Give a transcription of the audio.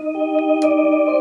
うん。